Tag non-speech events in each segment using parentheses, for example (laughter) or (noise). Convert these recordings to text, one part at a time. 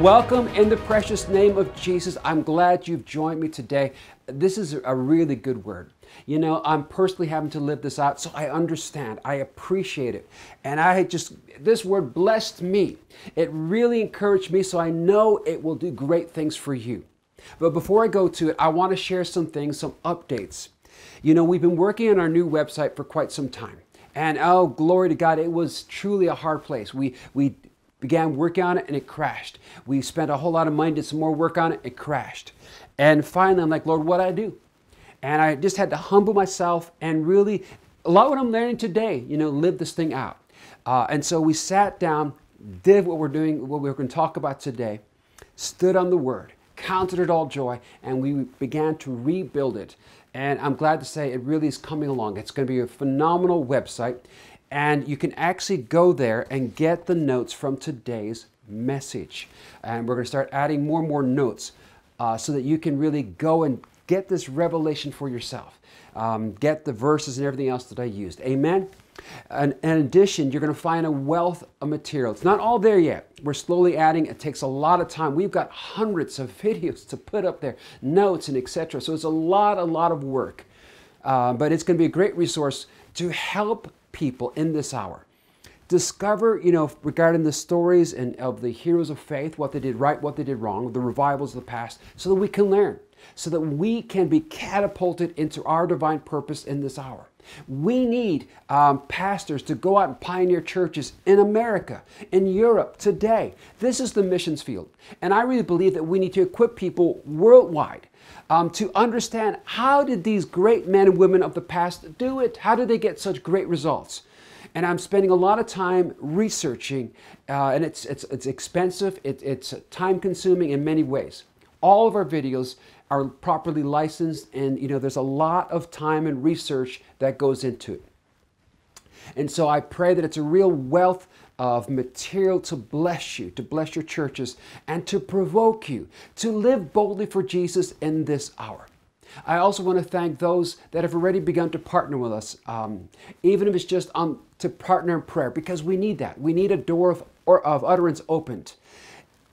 Welcome in the precious name of Jesus. I'm glad you've joined me today. This is a really good word. You know, I'm personally having to live this out, so I understand. I appreciate it. And I just, this word blessed me. It really encouraged me, so I know it will do great things for you. But before I go to it, I want to share some things, some updates. You know, we've been working on our new website for quite some time. And oh, glory to God, it was truly a hard place. We, we began working on it and it crashed. We spent a whole lot of money, did some more work on it, it crashed. And finally, I'm like, Lord, what do I do? And I just had to humble myself and really, a lot of what I'm learning today, you know, live this thing out. Uh, and so we sat down, did what we're doing, what we're going to talk about today, stood on the word, counted it all joy, and we began to rebuild it. And I'm glad to say it really is coming along. It's going to be a phenomenal website. And you can actually go there and get the notes from today's message. And we're going to start adding more and more notes uh, so that you can really go and get this revelation for yourself. Um, get the verses and everything else that I used. Amen? And in addition, you're going to find a wealth of material. It's not all there yet. We're slowly adding. It takes a lot of time. We've got hundreds of (laughs) videos to put up there, notes and etc. So it's a lot, a lot of work. Uh, but it's going to be a great resource to help people in this hour. Discover, you know, regarding the stories and of the heroes of faith, what they did right, what they did wrong, the revivals of the past, so that we can learn, so that we can be catapulted into our divine purpose in this hour. We need um, pastors to go out and pioneer churches in America, in Europe today. This is the missions field. And I really believe that we need to equip people worldwide um, to understand how did these great men and women of the past do it? How did they get such great results? And I'm spending a lot of time researching, uh, and it's, it's, it's expensive, it, it's time consuming in many ways. All of our videos are properly licensed, and you know, there's a lot of time and research that goes into it. And so I pray that it's a real wealth of material to bless you, to bless your churches, and to provoke you to live boldly for Jesus in this hour. I also want to thank those that have already begun to partner with us, um, even if it's just on to partner in prayer, because we need that. We need a door of, or of utterance opened.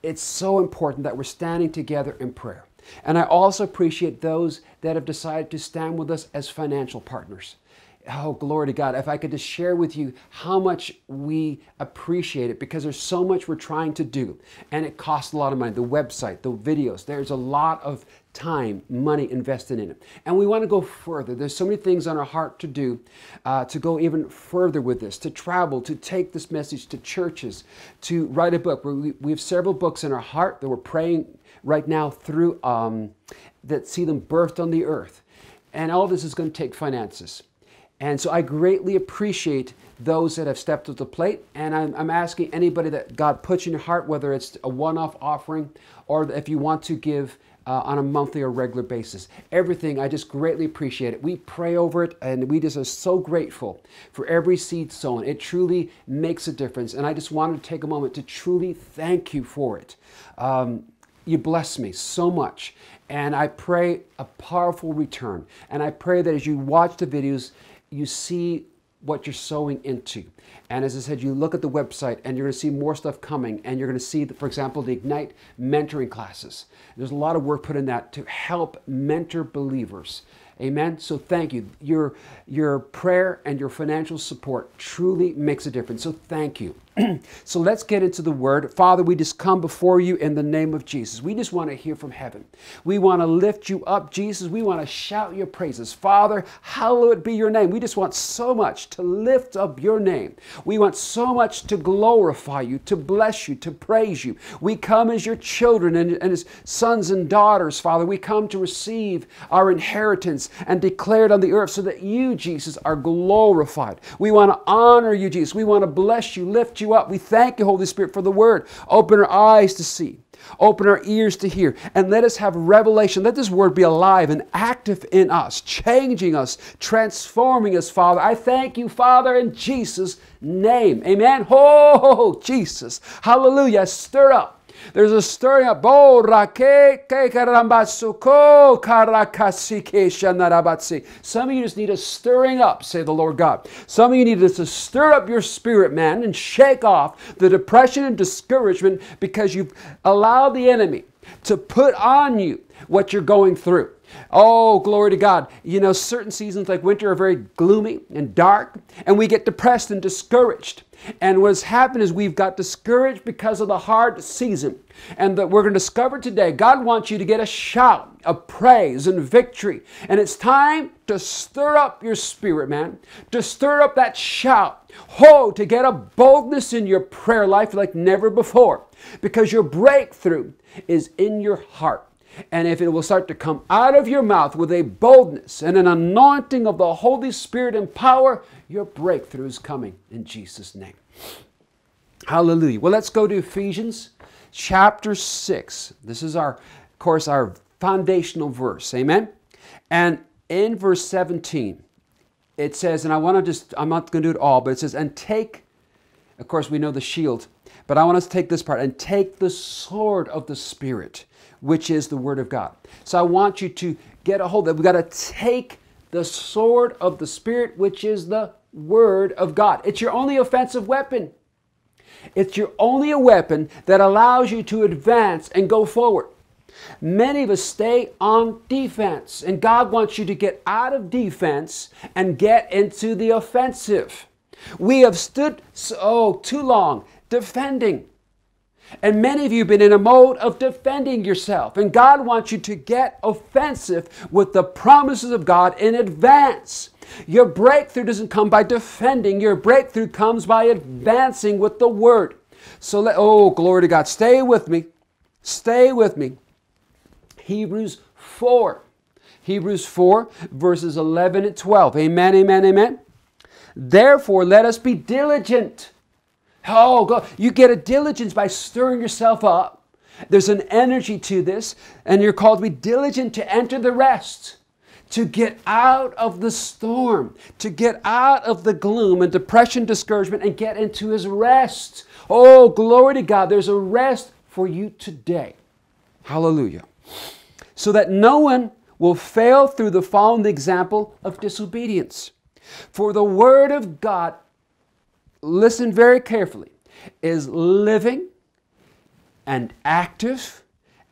It's so important that we're standing together in prayer. And I also appreciate those that have decided to stand with us as financial partners. Oh, glory to God. If I could just share with you how much we appreciate it because there's so much we're trying to do and it costs a lot of money. The website, the videos, there's a lot of time, money invested in it. And we want to go further. There's so many things on our heart to do uh, to go even further with this, to travel, to take this message to churches, to write a book. We, we have several books in our heart that we're praying right now through um, that see them birthed on the earth. And all this is going to take finances. And so I greatly appreciate those that have stepped up to the plate. And I'm, I'm, asking anybody that God puts in your heart, whether it's a one off offering or if you want to give uh, on a monthly or regular basis. Everything, I just greatly appreciate it. We pray over it and we just are so grateful for every seed sown. It truly makes a difference. And I just wanted to take a moment to truly thank you for it. Um, you bless me so much. And I pray a powerful return. And I pray that as you watch the videos, you see what you're sowing into. And as I said, you look at the website and you're to see more stuff coming. And you're going to see, for example, the Ignite mentoring classes. There's a lot of work put in that to help mentor believers Amen. So thank you. Your your prayer and your financial support truly makes a difference. So thank you. (clears throat) so let's get into the word. Father, we just come before you in the name of Jesus. We just want to hear from heaven. We want to lift you up, Jesus. We want to shout your praises. Father, hallowed be your name. We just want so much to lift up your name. We want so much to glorify you, to bless you, to praise you. We come as your children and, and as sons and daughters, Father. We come to receive our inheritance and declared on the earth so that you, Jesus, are glorified. We want to honor you, Jesus. We want to bless you, lift you up. We thank you, Holy Spirit, for the word. Open our eyes to see. Open our ears to hear and let us have revelation. Let this word be alive and active in us, changing us, transforming us, Father. I thank you, Father, in Jesus' name. Amen. Oh, Jesus. Hallelujah. Stir up There's a stirring up. Some of you just need a stirring up, say the Lord God. Some of you need to stir up your spirit, man, and shake off the depression and discouragement because you've allowed the enemy to put on you what you're going through. Oh, glory to God. You know, certain seasons like winter are very gloomy and dark, and we get depressed and discouraged. And what's happened is we've got discouraged because of the hard season. And that we're going to discover today, God wants you to get a shout of praise and victory. And it's time to stir up your spirit, man, to stir up that shout. Ho, to get a boldness in your prayer life like never before. Because your breakthrough is in your heart. And if it will start to come out of your mouth with a boldness and an anointing of the Holy Spirit and power, your breakthrough is coming in Jesus' name. Hallelujah. Well, let's go to Ephesians chapter 6. This is our, of course, our foundational verse. Amen. And in verse 17, it says, and I want to just, I'm not going to do it all, but it says, and take, of course, we know the shield, but I want us to take this part, and take the sword of the Spirit which is the Word of God. So I want you to get a hold of it. We've got to take the sword of the Spirit, which is the Word of God. It's your only offensive weapon. It's your only a weapon that allows you to advance and go forward. Many of us stay on defense, and God wants you to get out of defense and get into the offensive. We have stood so oh, too long defending. And many of you have been in a mode of defending yourself. And God wants you to get offensive with the promises of God in advance. Your breakthrough doesn't come by defending, your breakthrough comes by advancing with the word. So let, oh, glory to God. Stay with me. Stay with me. Hebrews 4. Hebrews 4, verses 11 and 12. Amen, amen, amen. Therefore, let us be diligent Oh, God. You get a diligence by stirring yourself up. There's an energy to this, and you're called to be diligent to enter the rest, to get out of the storm, to get out of the gloom and depression, discouragement, and get into His rest. Oh, glory to God. There's a rest for you today. Hallelujah. So that no one will fail through the following example of disobedience. For the Word of God listen very carefully, is living and active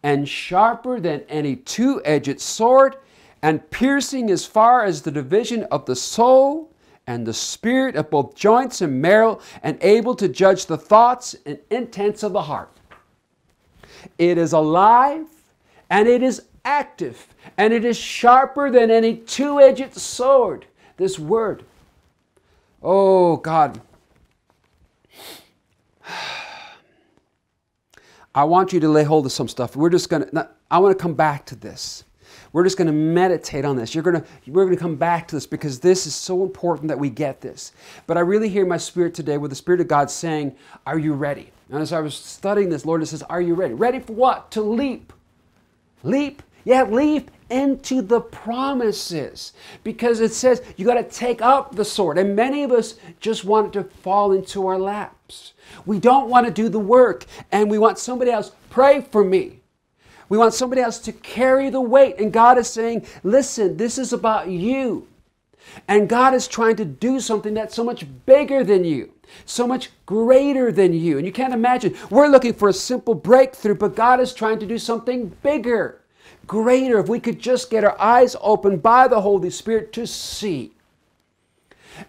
and sharper than any two edged sword and piercing as far as the division of the soul and the spirit of both joints and marrow and able to judge the thoughts and intents of the heart. It is alive and it is active and it is sharper than any two edged sword. This word. Oh God, I want you to lay hold of some stuff. We're just going to, I want to come back to this. We're just going to meditate on this. You're going to, we're going to come back to this because this is so important that we get this. But I really hear my spirit today with the Spirit of God saying, Are you ready? And as I was studying this, Lord, it says, Are you ready? Ready for what? To leap. Leap. Yeah, leap into the promises because it says you got to take up the sword. And many of us just want it to fall into our laps. We don't want to do the work and we want somebody else, pray for me. We want somebody else to carry the weight. And God is saying, listen, this is about you. And God is trying to do something that's so much bigger than you, so much greater than you. And you can't imagine. We're looking for a simple breakthrough, but God is trying to do something bigger, greater. If we could just get our eyes open by the Holy Spirit to see.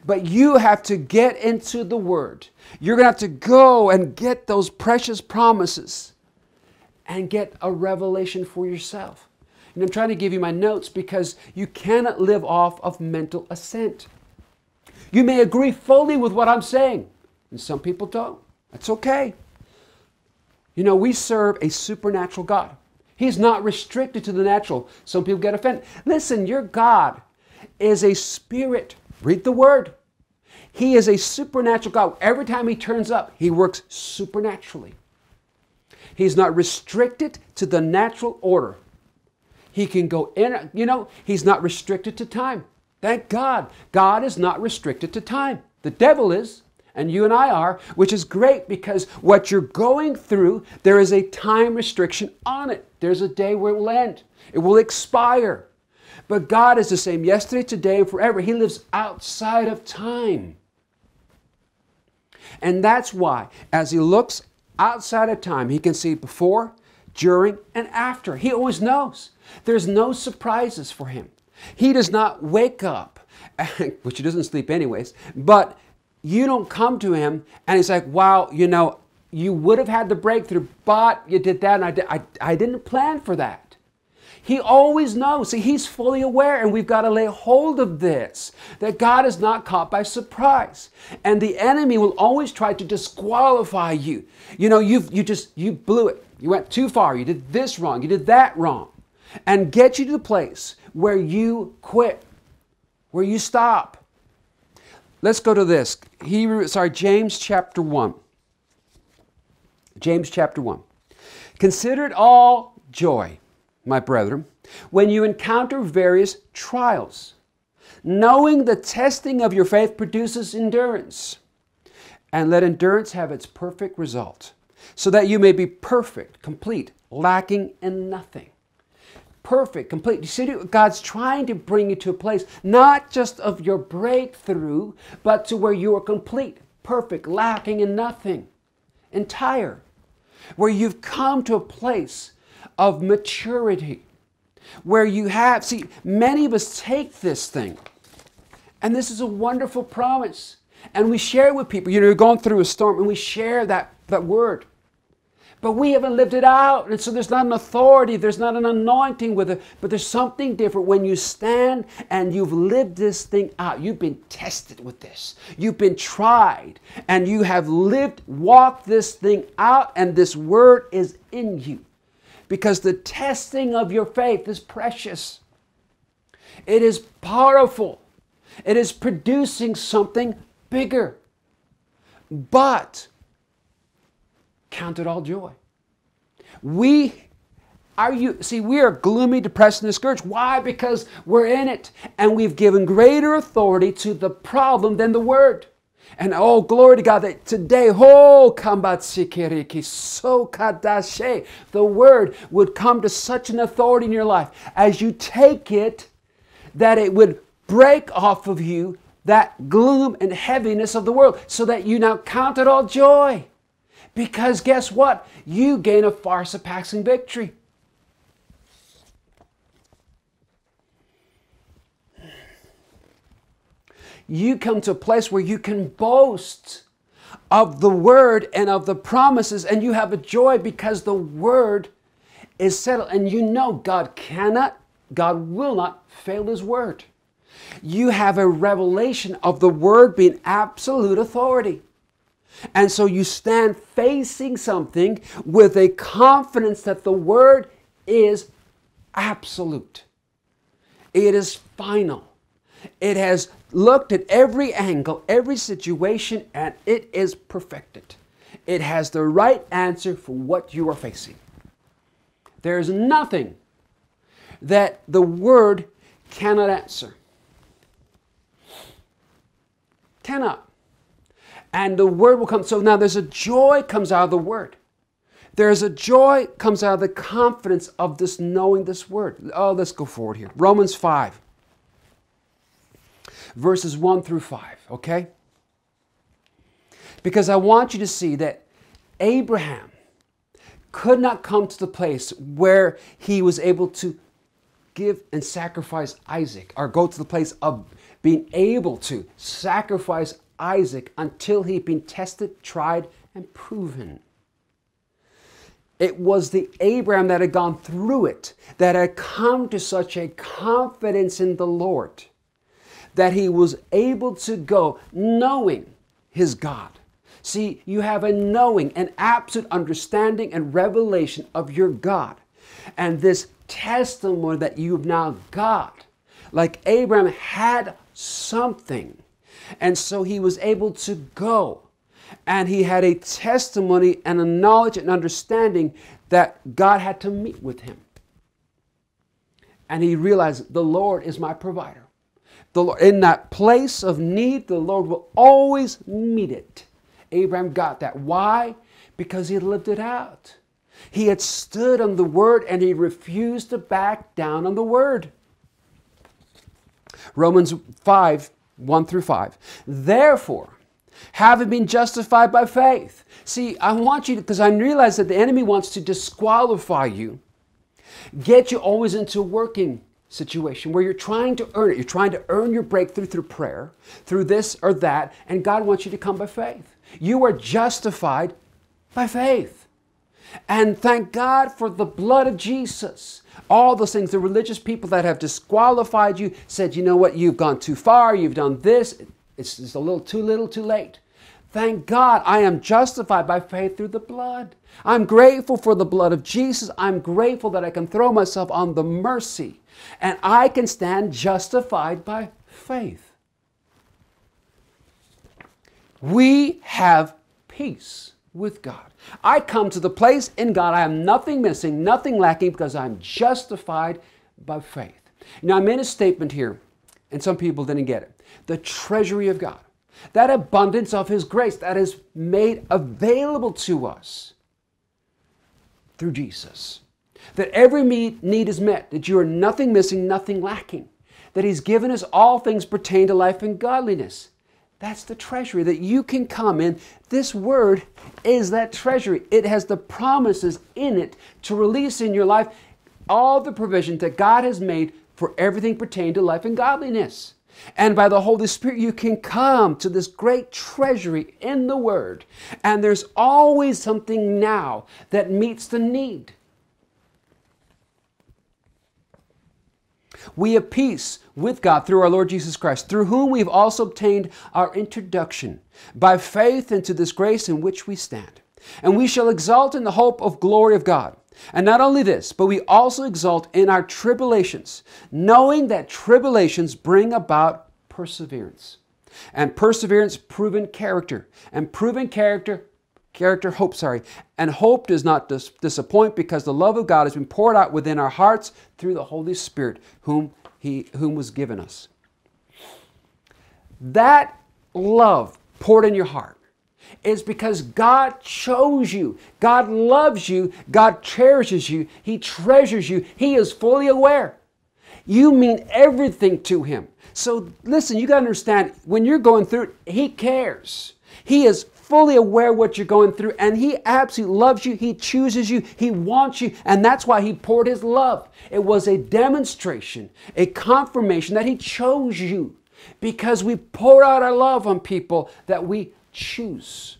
But you have to get into the Word. You're going to have to go and get those precious promises and get a revelation for yourself. And I'm trying to give you my notes because you cannot live off of mental assent. You may agree fully with what I'm saying, and some people don't. That's okay. You know, we serve a supernatural God. He's not restricted to the natural. Some people get offended. Listen, your God is a spirit. Read the word. He is a supernatural God. Every time He turns up, He works supernaturally. He's not restricted to the natural order. He can go in, you know, He's not restricted to time. Thank God. God is not restricted to time. The devil is, And you and I are, which is great because what you're going through, there is a time restriction on it. There's a day where it will end, it will expire. But God is the same yesterday, today, and forever. He lives outside of time. And that's why, as He looks outside of time, He can see before, during, and after. He always knows. There's no surprises for Him. He does not wake up, (laughs) which He doesn't sleep anyways, but you don't come to Him and He's like, wow, you know, you would have had the breakthrough, but you did that, and I, did, I, I didn't plan for that. He always knows. See, he's fully aware, and we've got to lay hold of this that God is not caught by surprise. And the enemy will always try to disqualify you. You know, you've, you just you blew it. You went too far. You did this wrong. You did that wrong. And get you to the place where you quit, where you stop. Let's go to this. Hebrew, sorry, James chapter 1. James chapter 1. Consider it all joy my brethren, when you encounter various trials, knowing the testing of your faith produces endurance. And let endurance have its perfect result, so that you may be perfect, complete, lacking in nothing. Perfect, complete. You see, God's trying to bring you to a place not just of your breakthrough, but to where you are complete, perfect, lacking in nothing, entire. Where you've come to a place of maturity where you have, see, many of us take this thing, and this is a wonderful promise. And we share it with people. You know, you're going through a storm, and we share that, that word. But we haven't lived it out. And so there's not an authority, there's not an anointing with it. But there's something different when you stand and you've lived this thing out. You've been tested with this, you've been tried, and you have lived, walked this thing out, and this word is in you because the testing of your faith is precious. It is powerful. It is producing something bigger. But count it all joy. We are you see we are gloomy, depressed, and discouraged. Why? Because we're in it and we've given greater authority to the problem than the word. And oh, glory to God that today, oh, kambatsikiriki, so the word would come to such an authority in your life as you take it that it would break off of you that gloom and heaviness of the world so that you now count it all joy. Because guess what? You gain a far surpassing victory. you come to a place where you can boast of the word and of the promises, and you have a joy because the word is settled. And you know God cannot, God will not fail his word. You have a revelation of the word being absolute authority. And so you stand facing something with a confidence that the word is absolute. It is final. It has looked at every angle, every situation, and it is perfected. It has the right answer for what you are facing. There is nothing that the Word cannot answer. Cannot. And the Word will come. So now there's a joy comes out of the Word. There's a joy comes out of the confidence of this knowing this Word. Oh, let's go forward here. Romans 5 verses 1 through 5, okay? Because I want you to see that Abraham could not come to the place where he was able to give and sacrifice Isaac, or go to the place of being able to sacrifice Isaac until he'd been tested, tried, and proven. It was the Abraham that had gone through it that had come to such a confidence in the Lord that he was able to go knowing his God. See, you have a knowing, an absolute understanding and revelation of your God. And this testimony that you've now got, like Abraham had something. And so he was able to go. And he had a testimony and a knowledge and understanding that God had to meet with him. And he realized the Lord is my provider. the Lord, in that place of need, the Lord will always meet it. Abraham got that. Why? Because he lived it out. He had stood on the word and he refused to back down on the word. Romans 5 1 through 5. Therefore, having been justified by faith. See, I want you to, because I realize that the enemy wants to disqualify you, get you always into a working situation where you're trying to earn it. You're trying to earn your breakthrough through prayer, through this or that, and God wants you to come by faith. You are justified by faith. And thank God for the blood of Jesus. All those things, the religious people that have disqualified you said, you know what, you've gone too far, you've done this, it's a little too little too late. Thank God I am justified by faith through the blood. I'm grateful for the blood of Jesus. I'm grateful that I can throw myself on the mercy and I can stand justified by faith. We have peace with God. I come to the place in God, I am nothing missing, nothing lacking because I'm justified by faith. Now, I made a statement here, and some people didn't get it. The treasury of God, that abundance of His grace that is made available to us through Jesus. That every need is met, that you are nothing missing, nothing lacking, that He's given us all things pertain to life and godliness. That's the treasury that you can come in. This word is that treasury. It has the promises in it to release in your life all the provision that God has made for everything pertaining to life and godliness. And by the Holy Spirit, you can come to this great treasury in the Word. And there's always something now that meets the need. We have peace with God through our Lord Jesus Christ, through whom we've also obtained our introduction by faith into this grace in which we stand. And we shall exult in the hope of glory of God. And not only this, but we also exult in our tribulations, knowing that tribulations bring about perseverance. And perseverance, proven character. And proven character, character, hope, sorry. And hope does not dis- disappoint because the love of God has been poured out within our hearts through the Holy Spirit, whom He whom was given us. That love poured in your heart is because God chose you. God loves you. God cherishes you. He treasures you. He is fully aware. You mean everything to Him. So listen, you got to understand when you're going through it, He cares. He is fully aware what you're going through and he absolutely loves you he chooses you he wants you and that's why he poured his love it was a demonstration a confirmation that he chose you because we pour out our love on people that we choose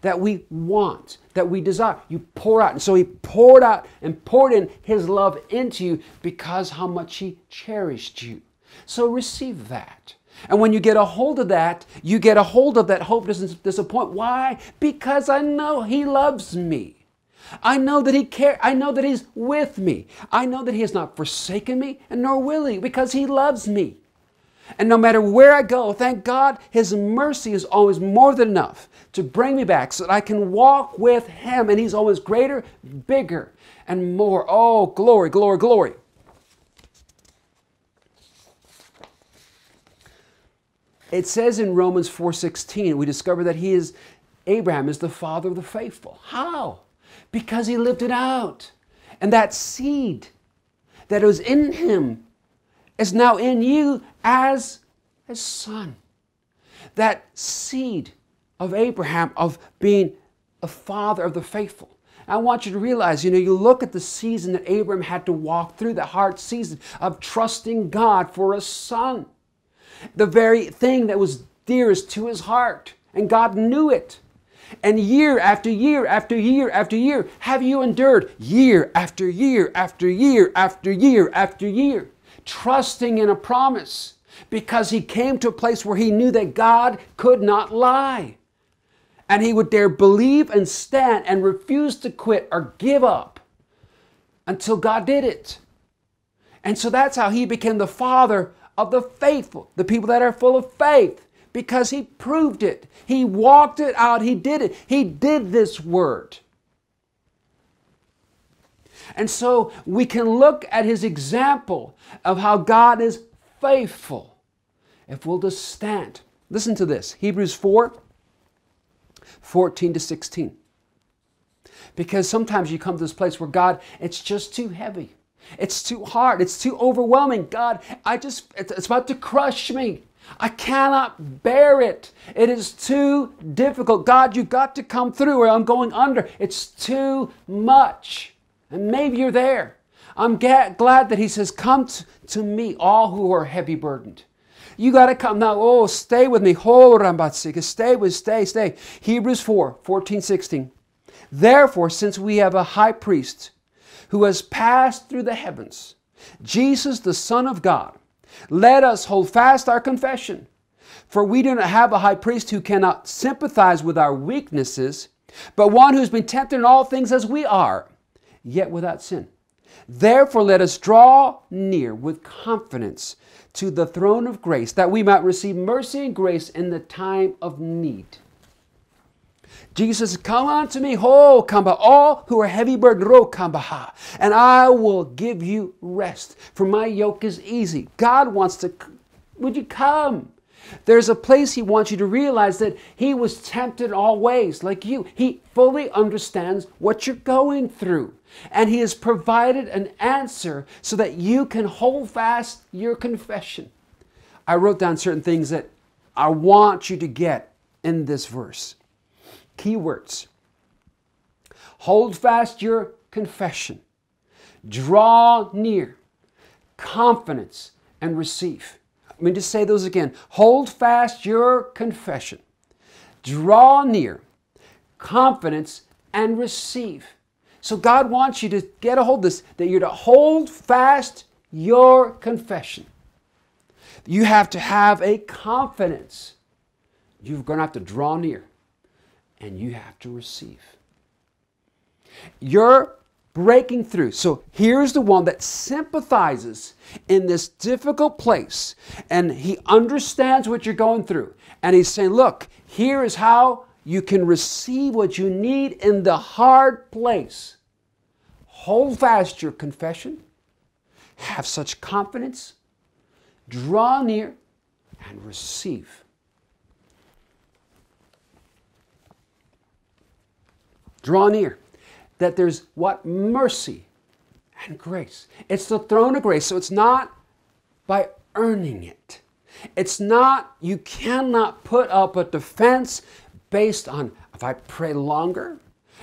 that we want, that we desire. You pour out. And so he poured out and poured in his love into you because how much he cherished you. So receive that. And when you get a hold of that, you get a hold of that hope doesn't disappoint. Why? Because I know He loves me. I know that He cares. I know that He's with me. I know that He has not forsaken me, and nor will He, because He loves me. And no matter where I go, thank God, His mercy is always more than enough to bring me back so that I can walk with Him. And He's always greater, bigger, and more. Oh, glory, glory, glory. It says in Romans 4:16, we discover that he is Abraham is the father of the faithful. How? Because he lived it out. And that seed that was in him is now in you as a son. That seed of Abraham of being a father of the faithful. I want you to realize, you know, you look at the season that Abraham had to walk through, the hard season of trusting God for a son the very thing that was dearest to his heart. And God knew it. And year after year after year after year, have you endured year after year after year after year after year, trusting in a promise because he came to a place where he knew that God could not lie. And he would dare believe and stand and refuse to quit or give up until God did it. And so that's how he became the father of the faithful, the people that are full of faith, because he proved it. He walked it out. He did it. He did this word. And so we can look at his example of how God is faithful. if we'll just stand. Listen to this Hebrews 4 14 to 16. Because sometimes you come to this place where God, it's just too heavy. It's too hard. It's too overwhelming. God, I just, it's about to crush me. I cannot bear it. It is too difficult. God, you've got to come through or I'm going under. It's too much. And maybe you're there. I'm glad that He says, Come to me, all who are heavy burdened. You got to come now. Oh, stay with me. Stay with, stay, stay. Hebrews 4 14, 16. Therefore, since we have a high priest who has passed through the heavens, Jesus, the Son of God, let us hold fast our confession. For we do not have a high priest who cannot sympathize with our weaknesses, but one who's been tempted in all things as we are, yet without sin. Therefore, let us draw near with confidence to the throne of grace, that we might receive mercy and grace in the time of need. Jesus, come unto me, ho, kamba, all who are heavy burdened, ro, kamba, and I will give you rest, for my yoke is easy. God wants to, would you come? There's a place He wants you to realize that He was tempted in all ways, like you. He fully understands what you're going through. And He has provided an answer so that you can hold fast your confession. I wrote down certain things that I want you to get in this verse. Keywords hold fast your confession, draw near, confidence, and receive. Let me just say those again. Hold fast your confession, draw near, confidence, and receive. So God wants you to get a hold of this, that you're to hold fast your confession. You have to have a confidence. You're going to have to draw near and you have to receive. You're breaking through. So here's the one that sympathizes in this difficult place and he understands what you're going through. And he's saying, Look, here is how you can receive what you need in the hard place. Hold fast your confession, have such confidence, draw near, and receive. Draw near. That there's what? Mercy and grace. It's the throne of grace. So it's not by earning it. It's not, you cannot put up a defense based on if I pray longer,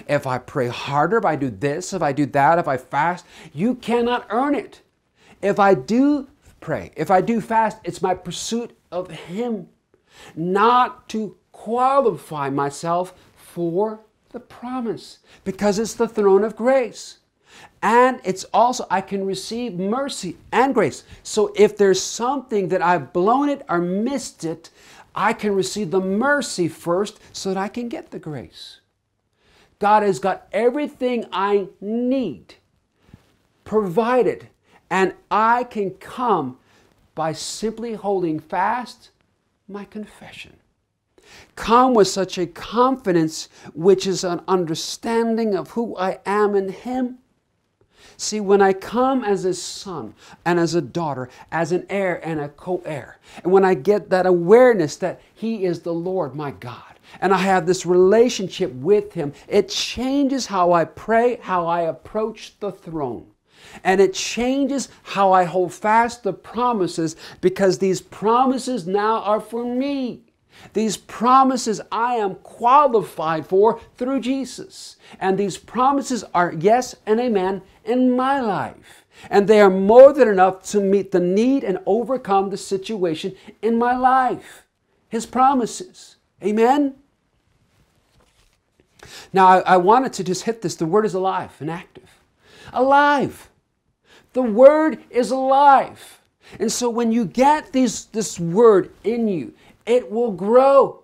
if I pray harder, if I do this, if I do that, if I fast. You cannot earn it. If I do pray, if I do fast, it's my pursuit of Him, not to qualify myself for the promise because it's the throne of grace. And it's also, I can receive mercy and grace. So if there's something that I've blown it or missed it, I can receive the mercy first so that I can get the grace. God has got everything I need provided, and I can come by simply holding fast my confession. Come with such a confidence, which is an understanding of who I am in Him. See, when I come as a son and as a daughter, as an heir and a co heir, and when I get that awareness that He is the Lord my God, and I have this relationship with Him, it changes how I pray, how I approach the throne. And it changes how I hold fast the promises because these promises now are for me. These promises I am qualified for through Jesus. And these promises are yes and amen in my life. And they are more than enough to meet the need and overcome the situation in my life. His promises. Amen? Now, I, I wanted to just hit this. The word is alive and active. Alive. The word is alive. And so when you get these, this word in you, it will grow.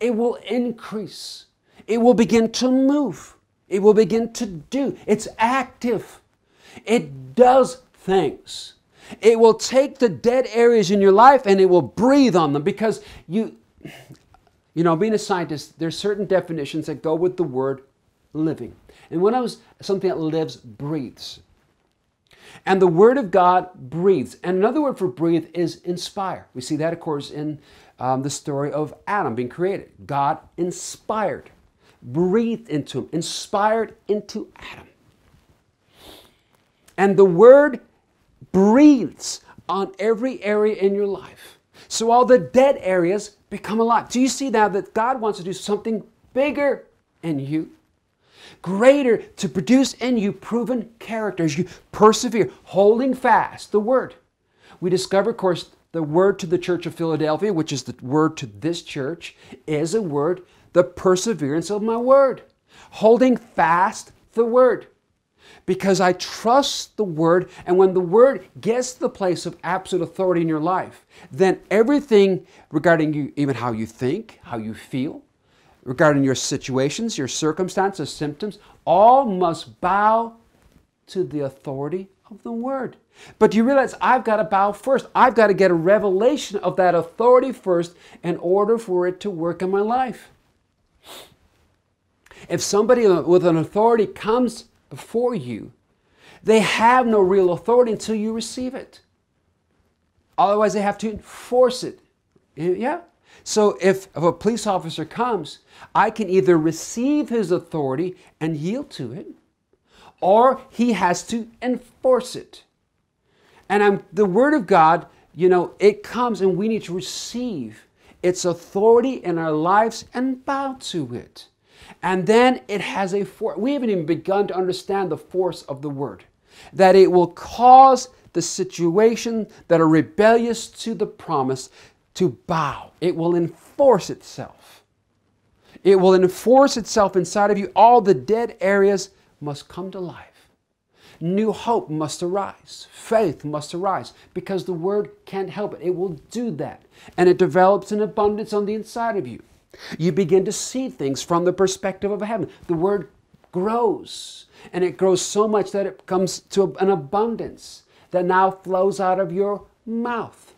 It will increase. It will begin to move. It will begin to do. It's active. It does things. It will take the dead areas in your life and it will breathe on them because you, you know, being a scientist, there's certain definitions that go with the word living. And of them is something that lives, breathes. And the Word of God breathes. And another word for breathe is inspire. We see that, of course, in um, the story of Adam being created. God inspired, breathed into him, inspired into Adam. And the Word breathes on every area in your life. So all the dead areas become alive. Do you see now that God wants to do something bigger in you? Greater to produce in you proven characters. You persevere, holding fast the word. We discover, of course, the word to the church of Philadelphia, which is the word to this church, is a word, the perseverance of my word. Holding fast the word because I trust the Word. And when the Word gets the place of absolute authority in your life, then everything regarding you, even how you think, how you feel, regarding your situations, your circumstances, symptoms, all must bow to the authority of the Word. But do you realize I've got to bow first. I've got to get a revelation of that authority first in order for it to work in my life. If somebody with an authority comes before you, they have no real authority until you receive it. Otherwise, they have to enforce it. Yeah? So if, if a police officer comes, I can either receive his authority and yield to it, or he has to enforce it. And I'm, the Word of God, you know, it comes and we need to receive its authority in our lives and bow to it. And then it has a force. We haven't even begun to understand the force of the word. That it will cause the situation that are rebellious to the promise to bow. It will enforce itself. It will enforce itself inside of you. All the dead areas must come to life. New hope must arise. Faith must arise because the word can't help it. It will do that. And it develops an abundance on the inside of you. You begin to see things from the perspective of heaven. The word grows, and it grows so much that it comes to an abundance that now flows out of your mouth.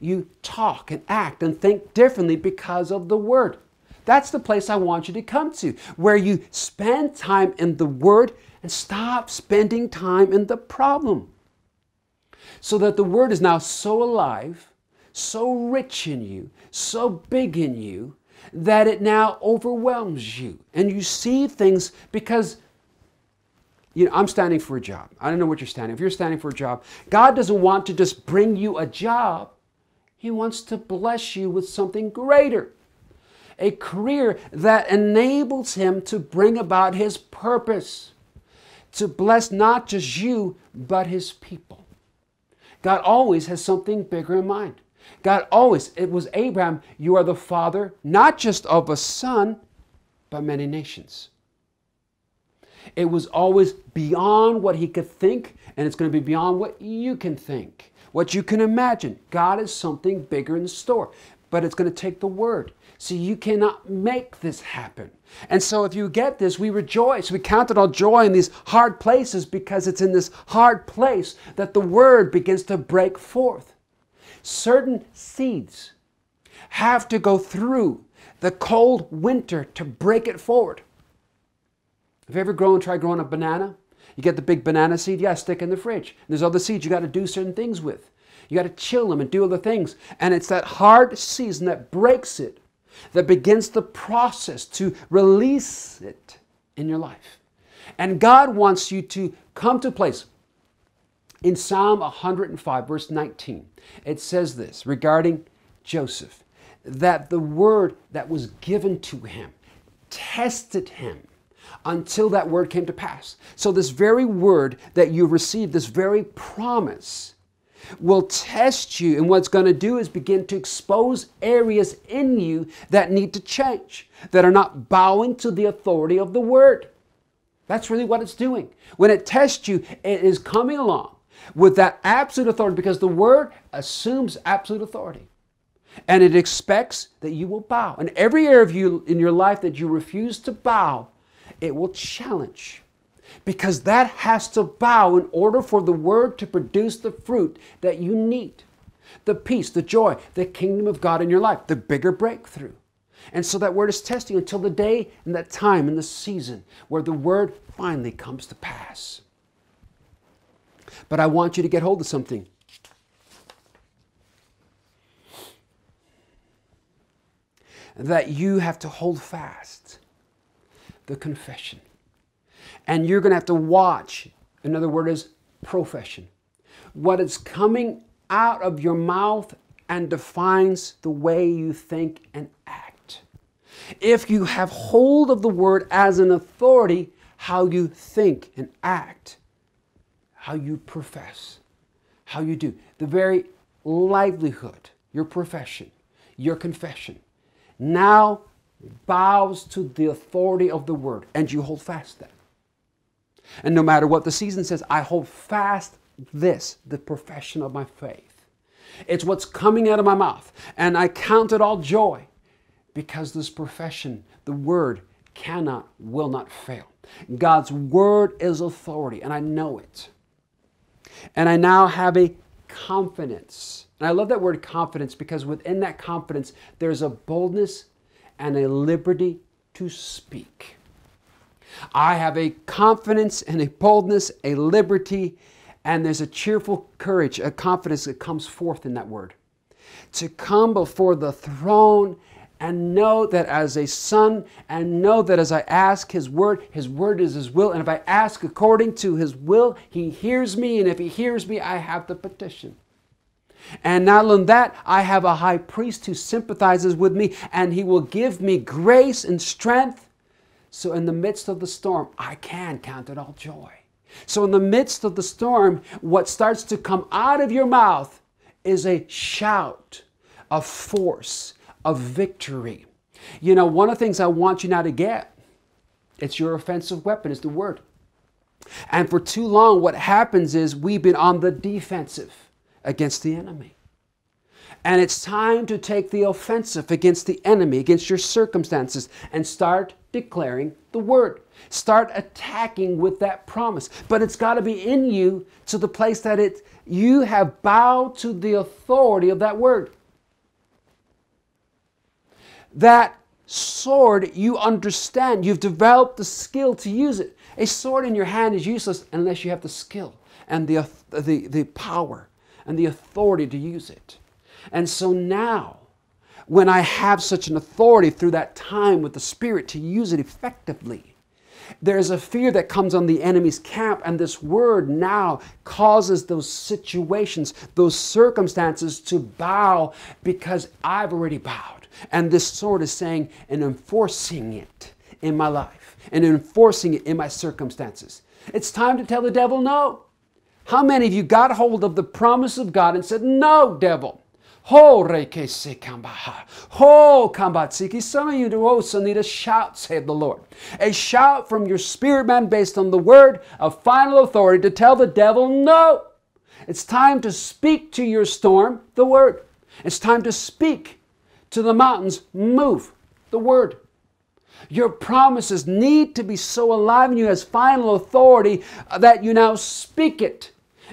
You talk and act and think differently because of the word. That's the place I want you to come to, where you spend time in the word and stop spending time in the problem. So that the word is now so alive so rich in you, so big in you, that it now overwhelms you. And you see things because you know, I'm standing for a job. I don't know what you're standing. If you're standing for a job, God doesn't want to just bring you a job. He wants to bless you with something greater. A career that enables him to bring about his purpose, to bless not just you, but his people. God always has something bigger in mind. God always, it was Abraham, you are the father not just of a son, but many nations. It was always beyond what he could think, and it's going to be beyond what you can think, what you can imagine. God is something bigger in store, but it's going to take the word. See, you cannot make this happen. And so, if you get this, we rejoice. We count it all joy in these hard places because it's in this hard place that the word begins to break forth certain seeds have to go through the cold winter to break it forward. Have you ever grown, tried growing a banana? You get the big banana seed, yeah, stick in the fridge. There's other seeds you got to do certain things with. You got to chill them and do other things. And it's that hard season that breaks it, that begins the process to release it in your life. And God wants you to come to a place. In Psalm 105, verse 19, it says this regarding Joseph that the word that was given to him tested him until that word came to pass. So, this very word that you received, this very promise, will test you. And what's going to do is begin to expose areas in you that need to change, that are not bowing to the authority of the word. That's really what it's doing. When it tests you, it is coming along with that absolute authority because the word assumes absolute authority. And it expects that you will bow. And every area of you in your life that you refuse to bow, it will challenge. Because that has to bow in order for the word to produce the fruit that you need the peace, the joy, the kingdom of God in your life, the bigger breakthrough. And so that word is testing until the day and that time and the season where the word finally comes to pass. But I want you to get hold of something. That you have to hold fast the confession. And you're going to have to watch, another word is profession, what is coming out of your mouth and defines the way you think and act. If you have hold of the word as an authority, how you think and act, how you profess, how you do, the very livelihood, your profession, your confession, now bows to the authority of the word, and you hold fast that. And no matter what the season says, I hold fast this, the profession of my faith. It's what's coming out of my mouth. And I count it all joy because this profession, the word, cannot, will not fail. God's word is authority, and I know it. And I now have a confidence. And I love that word confidence because within that confidence, there's a boldness and a liberty to speak. I have a confidence and a boldness, a liberty, and there's a cheerful courage, a confidence that comes forth in that word. To come before the throne and know that as a son, and know that as I ask His word, His word is His will. And if I ask according to His will, He hears me. And if He hears me, I have the petition. And not only that, I have a high priest who sympathizes with me, and He will give me grace and strength so, in the midst of the storm, I can count it all joy. So, in the midst of the storm, what starts to come out of your mouth is a shout of force, of victory. You know, one of the things I want you now to get, it's your offensive weapon, is the word. And for too long, what happens is we've been on the defensive against the enemy. And it's time to take the offensive against the enemy, against your circumstances, and start declaring the word. Start attacking with that promise. But it's got to be in you to the place that it you have bowed to the authority of that word. That sword you understand. You've developed the skill to use it. A sword in your hand is useless unless you have the skill and the, the, the power and the authority to use it. And so now, when I have such an authority through that time with the Spirit to use it effectively, there's a fear that comes on the enemy's camp, and this word now causes those situations, those circumstances to bow because I've already bowed. And this sword is saying and enforcing it in my life and enforcing it in my circumstances. It's time to tell the devil no. How many of you got hold of the promise of God and said, No, devil? Ho rekese kambaha. Ho kambatsiki. Some of you do also need a shout, said the Lord. A shout from your spirit man based on the word of final authority to tell the devil no. It's time to speak to your storm, the word. It's time to speak to the mountains, move, the word. Your promises need to be so alive in you as final authority that you now speak it.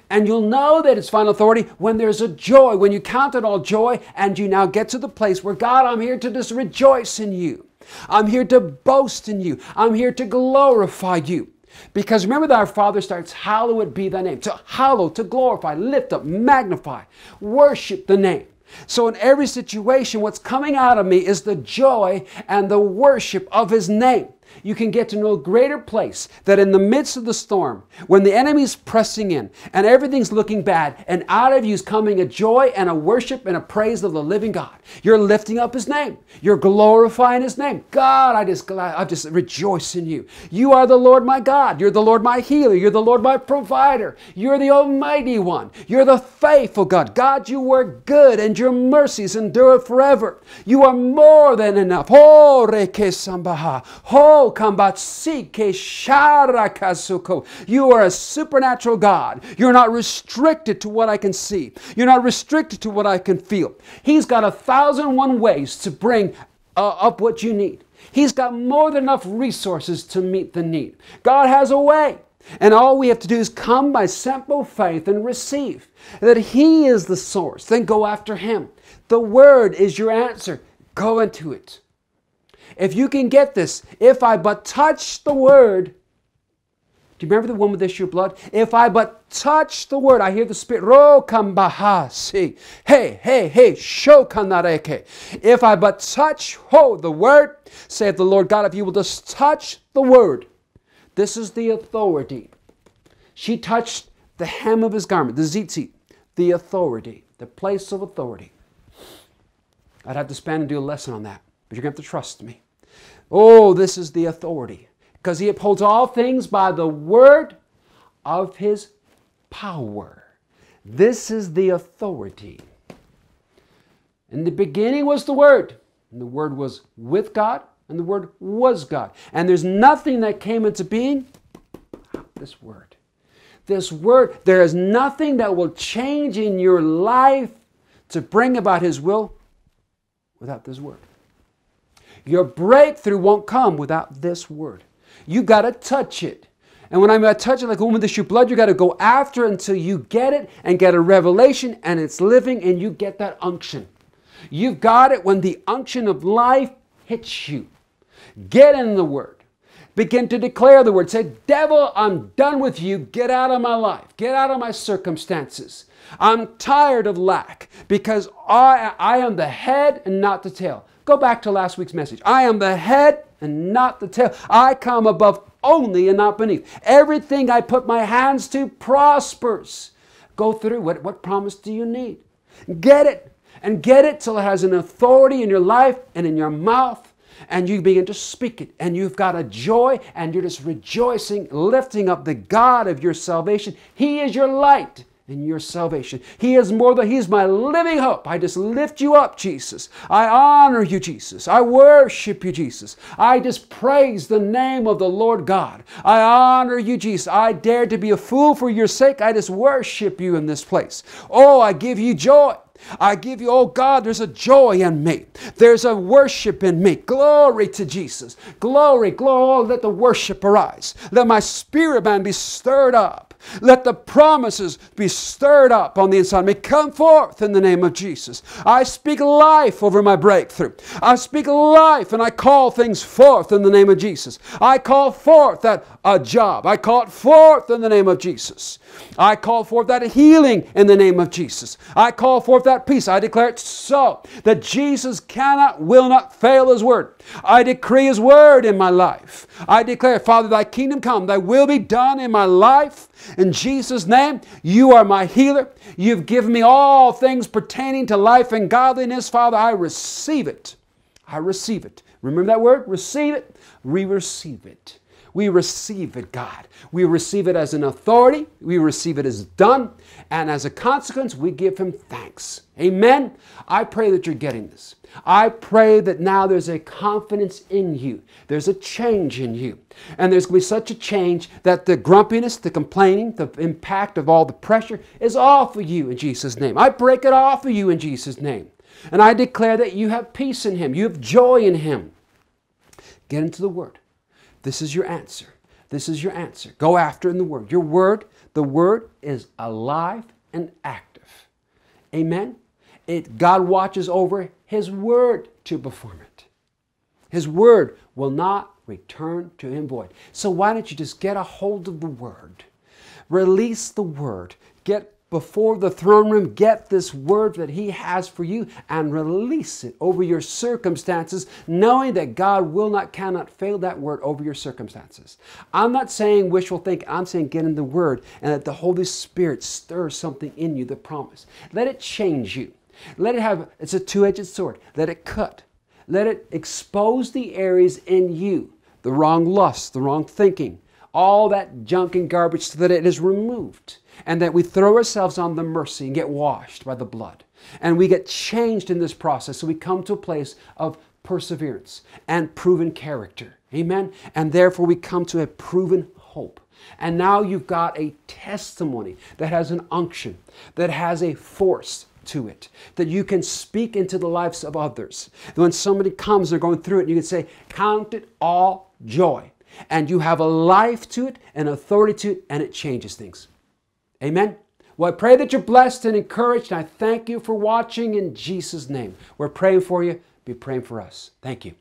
And you'll know that it's final authority when there's a joy, when you count it all joy, and you now get to the place where God, I'm here to just rejoice in you. I'm here to boast in you. I'm here to glorify you. Because remember that our Father starts, hallowed be thy name. To hallow, to glorify, lift up, magnify, worship the name. So, in every situation, what's coming out of me is the joy and the worship of His name you can get to know a greater place that in the midst of the storm, when the enemy's pressing in and everything's looking bad, and out of you is coming a joy and a worship and a praise of the living God. You're lifting up His name. You're glorifying His name. God, I just, I just rejoice in you. You are the Lord my God. You're the Lord my healer. You're the Lord my provider. You're the Almighty One. You're the faithful God. God, you were good and your mercies endure forever. You are more than enough. Oh, Oh, you are a supernatural God. You're not restricted to what I can see. You're not restricted to what I can feel. He's got a thousand one ways to bring uh, up what you need. He's got more than enough resources to meet the need. God has a way. And all we have to do is come by simple faith and receive that He is the source. Then go after Him. The Word is your answer. Go into it. If you can get this, if I but touch the word, Do you remember the woman with the issue of blood? If I but touch the word, I hear the Spirit. Ro kambahasi. Hey, hey, hey, shokanareke. If I but touch, ho, the word, saith the Lord God, if you will just touch the word. This is the authority. She touched the hem of his garment, the tzitzit, the authority, the place of authority. I'd have to spend and do a lesson on that, but you're going to have to trust me. Oh, this is the authority because he upholds all things by the word of his power. This is the authority. In the beginning was the Word, and the Word was with God, and the Word was God. And there's nothing that came into being this Word. This Word, there is nothing that will change in your life to bring about His will without this Word. Your breakthrough won't come without this Word. You got to touch it. And when I'm touch it like a woman the issue blood, you got to go after until you get it and get a revelation and it's living and you get that unction. You've got it when the unction of life hits you. Get in the Word. Begin to declare the Word. Say, Devil, I'm done with you. Get out of my life. Get out of my circumstances. I'm tired of lack because I, I am the head and not the tail. Go back to last week's message. I am the head and not the tail. I come above only and not beneath. Everything I put my hands to prospers. Go through. What, what promise do you need? Get it. And get it till it has an authority in your life and in your mouth. And you begin to speak it. And you've got a joy and you're just rejoicing, lifting up the God of your salvation. He is your light in your salvation. He is more than He's my living hope. I just lift you up, Jesus. I honor you, Jesus. I worship you, Jesus. I just praise the name of the Lord God. I honor you, Jesus. I dare to be a fool for your sake. I just worship you in this place. Oh, I give you joy. I give you, oh God, there's a joy in me. There's a worship in me. Glory to Jesus. Glory, glory. Let the worship arise. Let my spirit man be stirred up. Let the promises be stirred up on the inside of me. Come forth in the name of Jesus. I speak life over my breakthrough. I speak life and I call things forth in the name of Jesus. I call forth that a job. I call it forth in the name of Jesus. I call forth that healing in the name of Jesus. I call forth that peace. I declare it so that Jesus cannot, will not fail his word. I decree his word in my life. I declare, Father, thy kingdom come, thy will be done in my life. In Jesus' name, you are my healer. You've given me all things pertaining to life and godliness. Father, I receive it. I receive it. Remember that word? Receive it. We receive it. We receive it, God. We receive it as an authority. We receive it as done. And as a consequence, we give Him thanks. Amen. I pray that you're getting this. I pray that now there's a confidence in you. There's a change in you. And there's going to be such a change that the grumpiness, the complaining, the impact of all the pressure is off of you in Jesus' name. I break it off of you in Jesus' name. And I declare that you have peace in Him, you have joy in Him. Get into the Word. This is your answer. This is your answer. Go after in the Word. Your Word, the Word is alive and active. Amen. It, God watches over His Word to perform it. His Word will not return to Him void. So why don't you just get a hold of the Word? Release the Word. Get before the throne room, get this word that He has for you and release it over your circumstances, knowing that God will not, cannot fail that word over your circumstances. I'm not saying wishful think, I'm saying get in the word and that the Holy Spirit stirs something in you, the promise. Let it change you. Let it have, it's a two edged sword. Let it cut. Let it expose the areas in you, the wrong lust, the wrong thinking, all that junk and garbage so that it is removed and that we throw ourselves on the mercy and get washed by the blood. And we get changed in this process. So we come to a place of perseverance and proven character. Amen. And therefore we come to a proven hope. And now you've got a testimony that has an unction, that has a force to it, that you can speak into the lives of others. When somebody comes, they're going through it, and you can say, Count it all joy. And you have a life to it, an authority to it, and it changes things. Amen. Well, I pray that you're blessed and encouraged. And I thank you for watching in Jesus' name. We're praying for you. Be praying for us. Thank you.